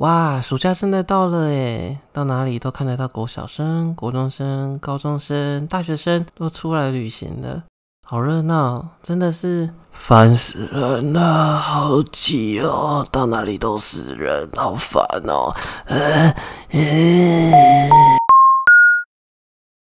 哇，暑假真的到了诶，到哪里都看得到国小生、国中生、高中生、大学生都出来旅行了，好热闹，真的是烦死人了，好挤哦，到哪里都是人，好烦哦。呃呃